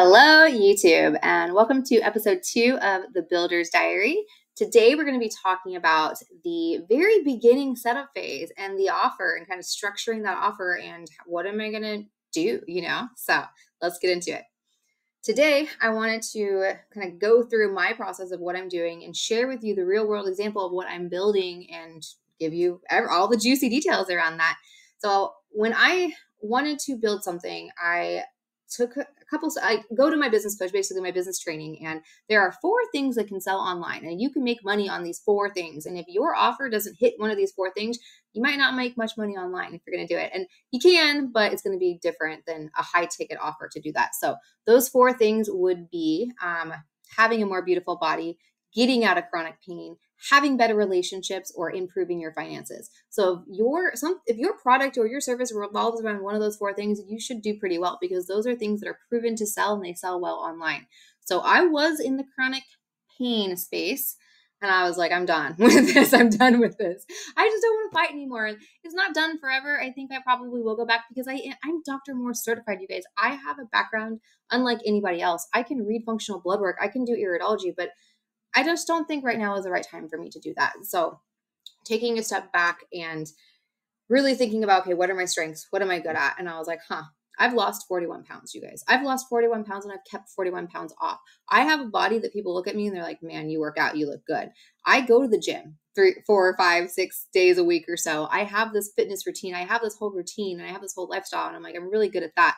Hello, YouTube, and welcome to episode two of The Builder's Diary. Today, we're going to be talking about the very beginning setup phase and the offer and kind of structuring that offer and what am I going to do, you know? So let's get into it. Today, I wanted to kind of go through my process of what I'm doing and share with you the real world example of what I'm building and give you all the juicy details around that. So, when I wanted to build something, I took a couple i go to my business coach basically my business training and there are four things that can sell online and you can make money on these four things and if your offer doesn't hit one of these four things you might not make much money online if you're going to do it and you can but it's going to be different than a high ticket offer to do that so those four things would be um, having a more beautiful body getting out of chronic pain having better relationships or improving your finances. So if your some if your product or your service revolves around one of those four things, you should do pretty well because those are things that are proven to sell and they sell well online. So I was in the chronic pain space and I was like, I'm done with this. I'm done with this. I just don't want to fight anymore. And it's not done forever. I think I probably will go back because I I'm Dr. Morse certified, you guys. I have a background unlike anybody else. I can read functional blood work. I can do iridology, but I just don't think right now is the right time for me to do that. So taking a step back and really thinking about, okay, what are my strengths? What am I good at? And I was like, huh, I've lost 41 pounds, you guys. I've lost 41 pounds and I've kept 41 pounds off. I have a body that people look at me and they're like, man, you work out, you look good. I go to the gym three, four, five, six days a week or so. I have this fitness routine. I have this whole routine and I have this whole lifestyle. And I'm like, I'm really good at that.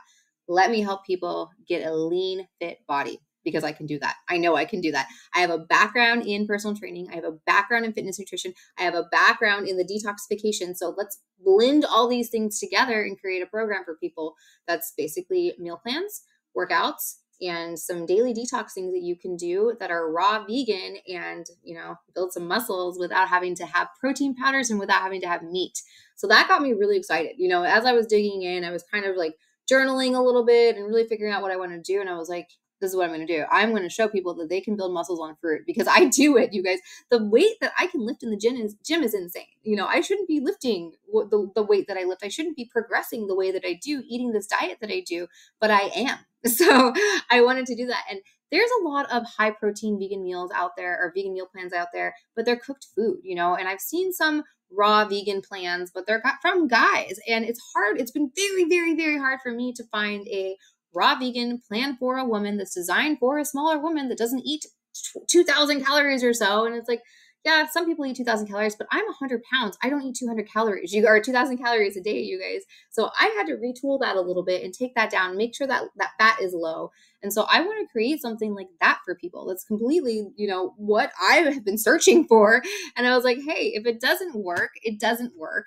Let me help people get a lean, fit body because I can do that. I know I can do that. I have a background in personal training. I have a background in fitness nutrition. I have a background in the detoxification. So let's blend all these things together and create a program for people that's basically meal plans, workouts, and some daily detox things that you can do that are raw vegan and, you know, build some muscles without having to have protein powders and without having to have meat. So that got me really excited. You know, as I was digging in, I was kind of like journaling a little bit and really figuring out what I want to do. And I was like, this is what I'm going to do. I'm going to show people that they can build muscles on fruit because I do it, you guys. The weight that I can lift in the gym is gym is insane. You know, I shouldn't be lifting the, the weight that I lift. I shouldn't be progressing the way that I do, eating this diet that I do, but I am. So I wanted to do that. And there's a lot of high protein vegan meals out there or vegan meal plans out there, but they're cooked food, you know, and I've seen some raw vegan plans, but they're from guys. And it's hard. It's been very, very, very hard for me to find a raw vegan plan for a woman that's designed for a smaller woman that doesn't eat 2000 calories or so. And it's like yeah some people eat 2000 calories but i'm 100 pounds. I don't eat 200 calories. You are 2000 calories a day you guys. So i had to retool that a little bit and take that down make sure that that fat is low. And so i want to create something like that for people. That's completely you know what i have been searching for. And i was like hey if it doesn't work it doesn't work.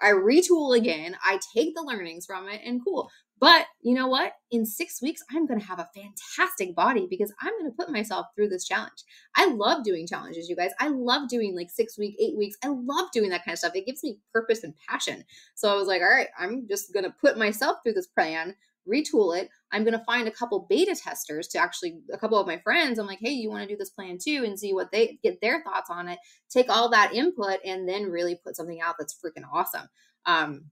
I retool again, I take the learnings from it, and cool. But you know what? In six weeks, I'm going to have a fantastic body because I'm going to put myself through this challenge. I love doing challenges, you guys. I love doing like six week, eight weeks. I love doing that kind of stuff. It gives me purpose and passion. So I was like, all right, I'm just going to put myself through this plan, retool it. I'm going to find a couple beta testers to actually, a couple of my friends. I'm like, hey, you want to do this plan too and see what they get their thoughts on it, take all that input, and then really put something out that's freaking awesome. Um,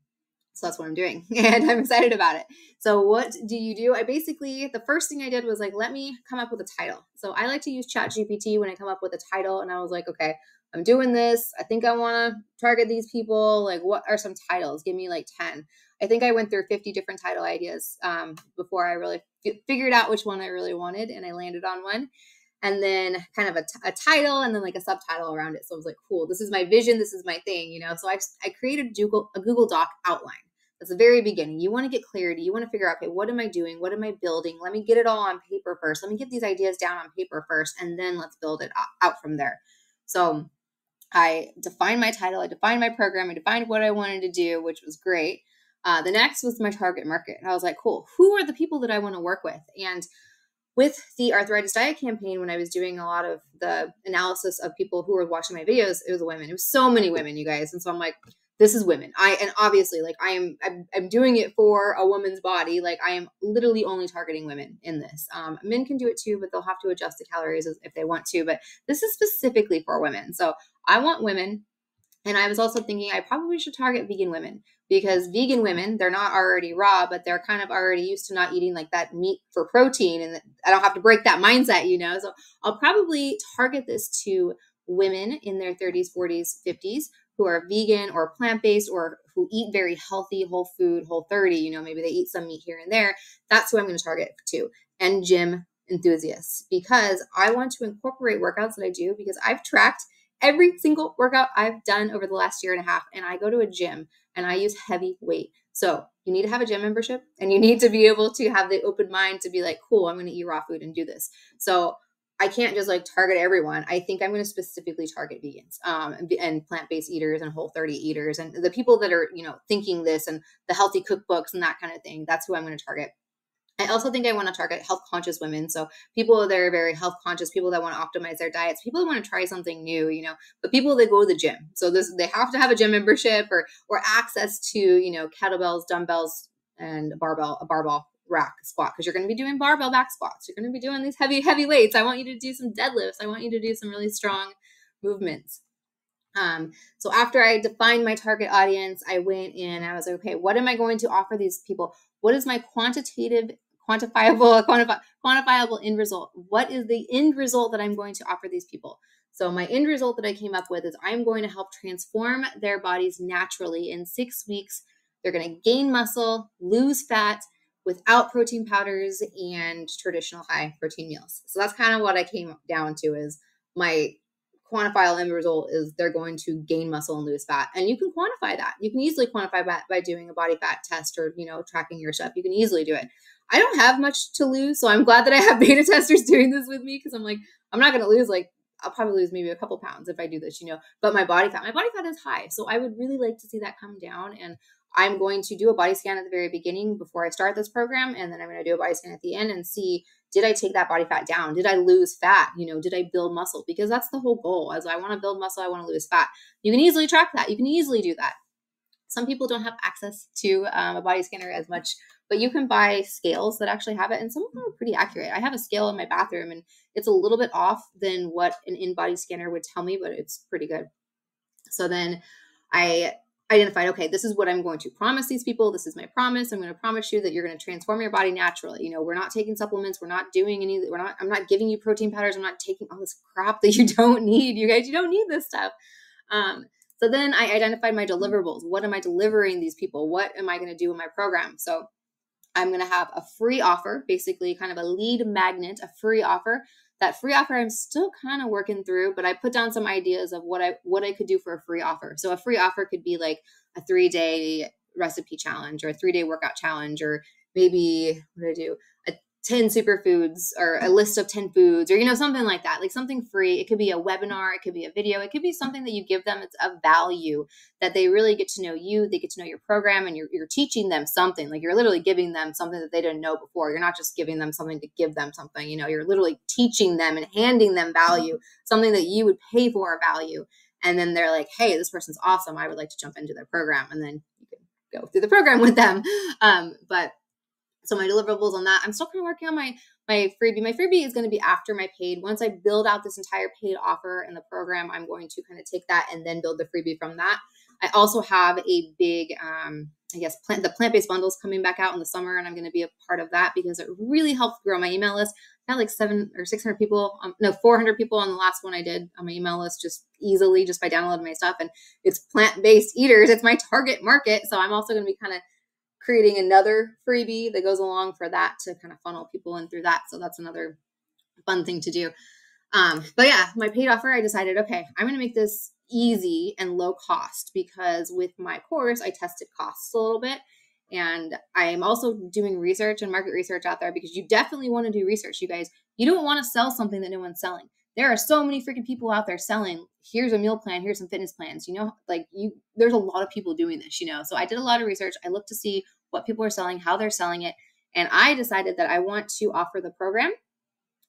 so that's what I'm doing. And I'm excited about it. So, what do you do? I basically, the first thing I did was like, let me come up with a title. So, I like to use Chat GPT when I come up with a title. And I was like, okay, I'm doing this. I think I want to target these people. Like, what are some titles? Give me like 10. I think I went through 50 different title ideas um, before I really f- figured out which one I really wanted. And I landed on one. And then kind of a, t- a title and then like a subtitle around it. So I was like, cool, this is my vision. This is my thing, you know? So I, I created Google, a Google Doc outline that's the very beginning. You want to get clarity. You want to figure out, okay, what am I doing? What am I building? Let me get it all on paper first. Let me get these ideas down on paper first, and then let's build it out from there. So I defined my title, I defined my program, I defined what I wanted to do, which was great. Uh, the next was my target market. I was like, cool, who are the people that I want to work with? And with the arthritis diet campaign, when I was doing a lot of the analysis of people who were watching my videos, it was women. It was so many women, you guys. And so I'm like, this is women. I and obviously like i am I'm, I'm, doing it for a woman's body. Like i am literally only targeting women in this. Um, men can do it too but they'll have to adjust the calories if they want to but this is specifically for women. So i want women and i was also thinking i probably should target vegan women because vegan women they're not already raw but they're kind of already used to not eating like that meat for protein and i don't have to break that mindset you know? So i'll probably target this to women in their 30s 40s 50s who are vegan or plant-based or who eat very healthy whole food whole 30 you know maybe they eat some meat here and there that's who i'm going to target to and gym enthusiasts because i want to incorporate workouts that i do because i've tracked every single workout i've done over the last year and a half and i go to a gym and I use heavy weight. So you need to have a gym membership and you need to be able to have the open mind to be like, cool, I'm going to eat raw food and do this. So I can't just like target everyone. I think I'm going to specifically target vegans um, and, and plant-based eaters and whole 30 eaters and the people that are, you know, thinking this and the healthy cookbooks and that kind of thing. That's who I'm going to target. I also think I want to target health conscious women. So people that are very health conscious, people that want to optimize their diets, people that want to try something new, you know, but people that go to the gym. So this they have to have a gym membership or or access to, you know, kettlebells, dumbbells, and a barbell, a barbell rack squat because you're going to be doing barbell back squats. You're going to be doing these heavy, heavy weights. I want you to do some deadlifts. I want you to do some really strong movements. Um, so after I defined my target audience, I went in. I was like, okay, what am I going to offer these people? What is my quantitative quantifiable, quantifi- quantifiable end result. What is the end result that I'm going to offer these people? So, my end result that I came up with is I'm going to help transform their bodies naturally in six weeks. They're going to gain muscle, lose fat without protein powders and traditional high protein meals. So, that's kind of what I came down to is my quantifiable end result is they're going to gain muscle and lose fat. And you can quantify that. You can easily quantify that by doing a body fat test or, you know, tracking your stuff. You can easily do it. I don't have much to lose, so I'm glad that I have beta testers doing this with me because I'm like, I'm not going to lose like I'll probably lose maybe a couple pounds if I do this, you know. But my body fat, my body fat is high, so I would really like to see that come down. And I'm going to do a body scan at the very beginning before I start this program, and then I'm going to do a body scan at the end and see did I take that body fat down? Did I lose fat? You know, did I build muscle? Because that's the whole goal. As I want to build muscle, I want to lose fat. You can easily track that. You can easily do that. Some people don't have access to um, a body scanner as much but you can buy scales that actually have it and some of them are pretty accurate i have a scale in my bathroom and it's a little bit off than what an in-body scanner would tell me but it's pretty good so then i identified okay this is what i'm going to promise these people this is my promise i'm going to promise you that you're going to transform your body naturally you know we're not taking supplements we're not doing any we're not i'm not giving you protein powders i'm not taking all this crap that you don't need you guys you don't need this stuff. Um, so then i identified my deliverables. What am i delivering these people? What am i going to do in my program? So I'm going to have a free offer, basically kind of a lead magnet, a free offer. That free offer I'm still kind of working through, but I put down some ideas of what I what I could do for a free offer. So a free offer could be like a 3-day recipe challenge or a 3-day workout challenge or maybe what do I do? 10 superfoods or a list of 10 foods or you know something like that. Like something free. It could be a webinar. It could be a video. It could be something that you give them. It's a value that they really get to know you. They get to know your program and you're, you're teaching them something. Like you're literally giving them something that they didn't know before. You're not just giving them something to give them something you know. You're literally teaching them and handing them value something that you would pay for a value. And then they're like hey this person's awesome. I would like to jump into their program. And then you can go through the program with them. Um, but so my deliverables on that i'm still kind of working on my my freebie my freebie is going to be after my paid once i build out this entire paid offer in the program i'm going to kind of take that and then build the freebie from that i also have a big um i guess plant the plant-based bundles coming back out in the summer and i'm going to be a part of that because it really helps grow my email list I had like seven or 600 people, um, no, 400 people on the last one I did on my email list just easily just by downloading my stuff. And it's plant based eaters, it's my target market. So I'm also going to be kind of creating another freebie that goes along for that to kind of funnel people in through that. So that's another fun thing to do. Um, but yeah, my paid offer, I decided, okay, I'm going to make this easy and low cost because with my course, I tested costs a little bit. And I am also doing research and market research out there because you definitely want to do research, you guys. You don't want to sell something that no one's selling there are so many freaking people out there selling here's a meal plan here's some fitness plans you know? Like you there's a lot of people doing this you know? So i did a lot of research. I looked to see what people are selling how they're selling it and i decided that i want to offer the program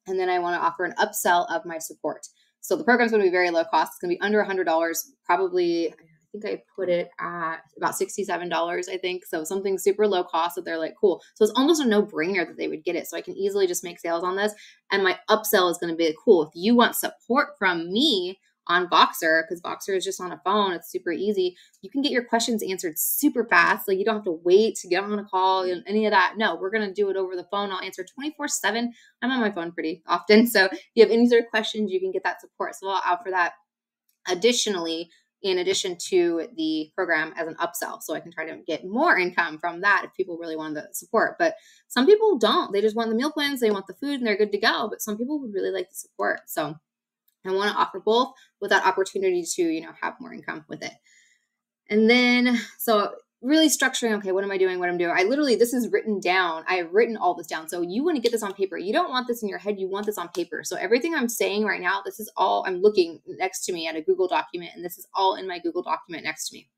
and then i want to offer an upsell of my support. So the program's going to be very low cost. It's going to be under $100 probably think I put it at about $67, I think. So something super low cost that they're like, cool. So it's almost a no brainer that they would get it. So I can easily just make sales on this. And my upsell is going to be cool. If you want support from me on Voxer, because Voxer is just on a phone. It's super easy. You can get your questions answered super fast. Like you don't have to wait to get on a call and any of that. No, we're going to do it over the phone. I'll answer 24 7. I'm on my phone pretty often. So if you have any sort of questions, you can get that support. So I'll offer that. Additionally, in addition to the program as an upsell. So I can try to get more income from that if people really want the support. But some people don't. They just want the meal plans, they want the food, and they're good to go. But some people would really like the support. So I want to offer both with that opportunity to, you know, have more income with it. And then, so really structuring okay what am i doing what i'm doing. I literally this is written down. I have written all this down. So you want to get this on paper. You don't want this in your head. You want this on paper. So everything i'm saying right now this is all i'm looking next to me at a google document and this is all in my google document next to me.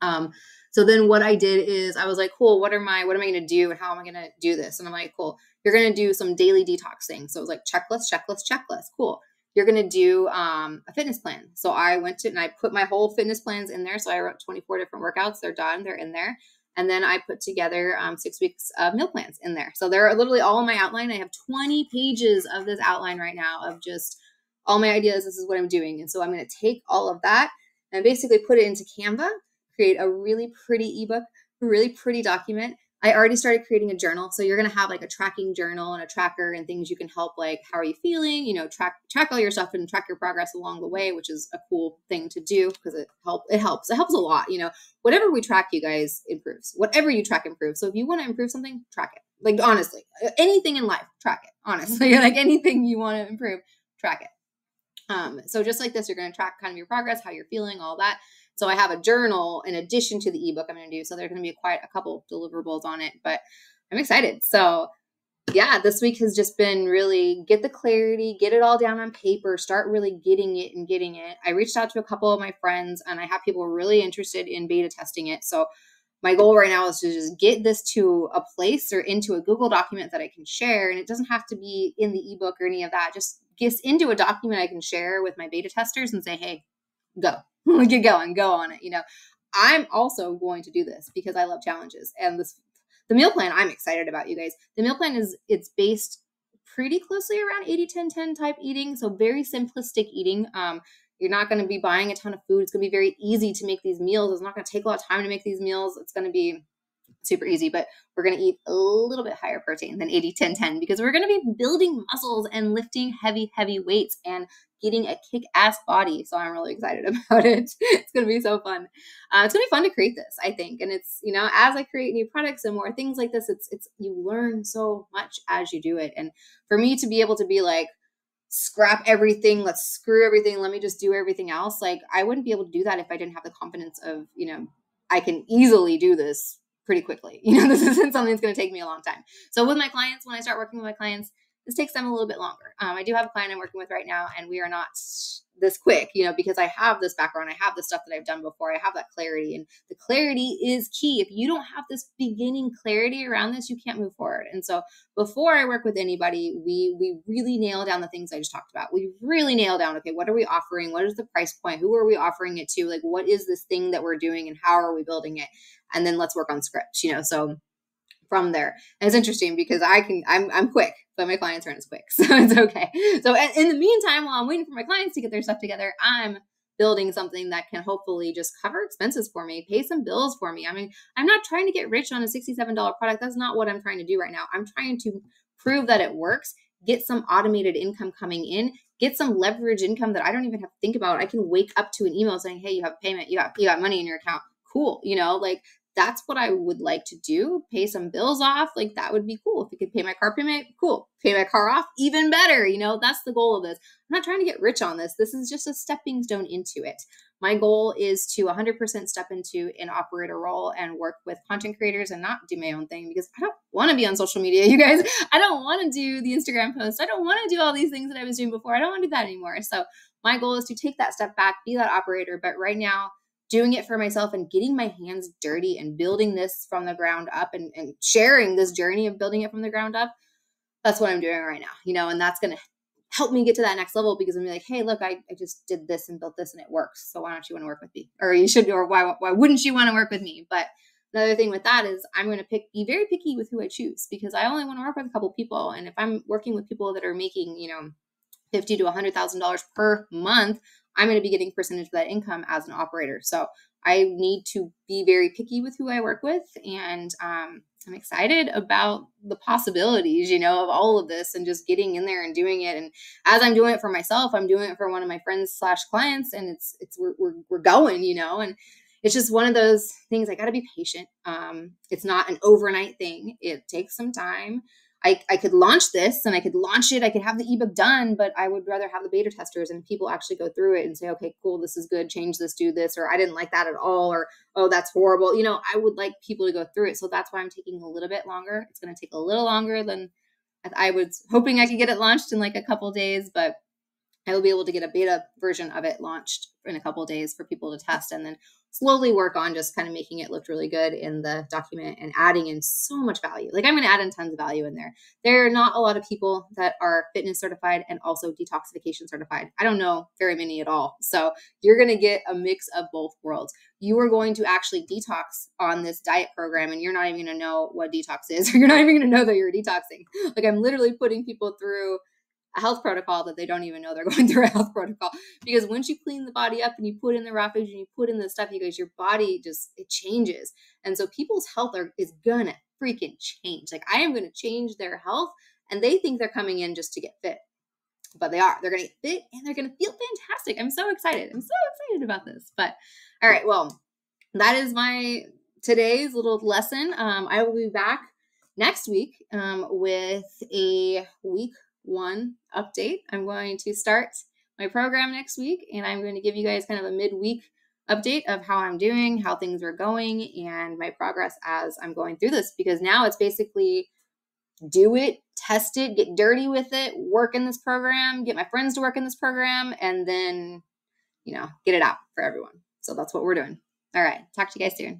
Um so then what i did is i was like cool what are my what am i going to do and how am i going to do this? And i'm like cool you're going to do some daily detox things so it was like checklist checklist checklist cool you're going to do um, a fitness plan. So I went to and I put my whole fitness plans in there. So I wrote 24 different workouts. They're done. They're in there. And then I put together um, six weeks of meal plans in there. So they're literally all in my outline. I have 20 pages of this outline right now of just all my ideas. This is what I'm doing. And so I'm going to take all of that and basically put it into Canva, create a really pretty ebook, a really pretty document, I already started creating a journal. So you're going to have like a tracking journal and a tracker and things you can help like how are you feeling, you know, track track all your stuff and track your progress along the way, which is a cool thing to do because it help it helps. It helps a lot, you know. Whatever we track you guys improves. Whatever you track improves. So if you want to improve something, track it. Like honestly, anything in life, track it. Honestly, like anything you want to improve, track it. Um, so just like this, you're going to track kind of your progress, how you're feeling, all that. So I have a journal in addition to the ebook I'm going to do. So there's going to be quite a couple deliverables on it, but I'm excited. So yeah, this week has just been really get the clarity, get it all down on paper, start really getting it and getting it. I reached out to a couple of my friends and I have people really interested in beta testing it. So my goal right now is to just get this to a place or into a Google document that I can share. And it doesn't have to be in the ebook or any of that. Just get into a document I can share with my beta testers and say, hey, go get going, go on it. You know, I'm also going to do this because I love challenges. And this the meal plan I'm excited about, you guys. The meal plan is it's based pretty closely around 80 10 10 type eating, so very simplistic eating. Um you're not going to be buying a ton of food. It's going to be very easy to make these meals. It's not going to take a lot of time to make these meals. It's going to be super easy, but we're going to eat a little bit higher protein than 80 10 10 because we're going to be building muscles and lifting heavy, heavy weights and getting a kick ass body. So I'm really excited about it. it's going to be so fun. Uh, it's going to be fun to create this, I think. And it's, you know, as I create new products and more things like this, it's, it's, you learn so much as you do it. And for me to be able to be like, scrap everything, let's screw everything, let me just do everything else, like I wouldn't be able to do that if I didn't have the confidence of, you know, I can easily do this pretty quickly. You know, this isn't something that's going to take me a long time. So with my clients, when I start working with my clients, this takes them a little bit longer. Um, I do have a client I'm working with right now, and we are not this quick, you know, because I have this background, I have the stuff that I've done before, I have that clarity, and the clarity is key. If you don't have this beginning clarity around this, you can't move forward. And so, before I work with anybody, we we really nail down the things I just talked about. We really nail down, okay, what are we offering? What is the price point? Who are we offering it to? Like, what is this thing that we're doing, and how are we building it? And then let's work on scripts, you know. So from there. And it's interesting because I can I'm I'm quick, but my clients aren't as quick. So it's okay. So in the meantime, while I'm waiting for my clients to get their stuff together, I'm building something that can hopefully just cover expenses for me, pay some bills for me. I mean, I'm not trying to get rich on a $67 product. That's not what I'm trying to do right now. I'm trying to prove that it works, get some automated income coming in, get some leverage income that I don't even have to think about. I can wake up to an email saying, "Hey, you have payment. You got you got money in your account." Cool. You know, like that's what I would like to do. Pay some bills off. Like that would be cool. If you could pay my car payment, cool. Pay my car off, even better. You know, that's the goal of this. I'm not trying to get rich on this. This is just a stepping stone into it. My goal is to 100% step into an operator role and work with content creators and not do my own thing because I don't want to be on social media, you guys. I don't want to do the Instagram posts. I don't want to do all these things that I was doing before. I don't want to do that anymore. So, my goal is to take that step back, be that operator. But right now, doing it for myself and getting my hands dirty and building this from the ground up and, and sharing this journey of building it from the ground up that's what i'm doing right now you know and that's going to help me get to that next level because i'm like hey look I, I just did this and built this and it works so why don't you want to work with me? Or you should or why, why wouldn't you want to work with me? But another thing with that is i'm going to pick be very picky with who i choose because i only want to work with a couple people and if i'm working with people that are making you know 50 to 100 thousand dollars per month I'm going to be getting percentage of that income as an operator. So I need to be very picky with who I work with. And um, I'm excited about the possibilities, you know, of all of this and just getting in there and doing it. And as I'm doing it for myself, I'm doing it for one of my friends slash clients, and it's it's we're, we're we're going, you know, and it's just one of those things. I got to be patient. Um, it's not an overnight thing. It takes some time. I, I could launch this and I could launch it. I could have the ebook done, but I would rather have the beta testers and people actually go through it and say, okay, cool, this is good, change this, do this, or I didn't like that at all, or oh, that's horrible. You know, I would like people to go through it. So that's why I'm taking a little bit longer. It's going to take a little longer than I was hoping I could get it launched in like a couple days, but I will be able to get a beta version of it launched in a couple days for people to test and then slowly work on just kind of making it look really good in the document and adding in so much value. Like I'm going to add in tons of value in there. There are not a lot of people that are fitness certified and also detoxification certified. I don't know very many at all. So you're going to get a mix of both worlds. You are going to actually detox on this diet program and you're not even going to know what detox is or you're not even going to know that you're detoxing. Like I'm literally putting people through a health protocol that they don't even know they're going through a health protocol. Because once you clean the body up and you put in the raw foods and you put in the stuff you guys your body just it changes. And so people's health are is gonna freaking change. Like i am gonna change their health and they think they're coming in just to get fit. But they are. They're gonna get fit and they're gonna feel fantastic. I'm so excited. I'm so excited about this. But all right well that is my today's little lesson. Um, i will be back next week um, with a week one update. I'm going to start my program next week and I'm going to give you guys kind of a midweek update of how I'm doing, how things are going, and my progress as I'm going through this because now it's basically do it, test it, get dirty with it, work in this program, get my friends to work in this program, and then, you know, get it out for everyone. So that's what we're doing. All right. Talk to you guys soon.